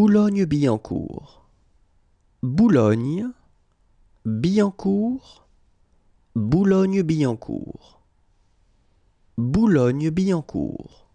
Boulogne-Billancourt. Boulogne, Billancourt, Boulogne-Billancourt. Boulogne-Billancourt.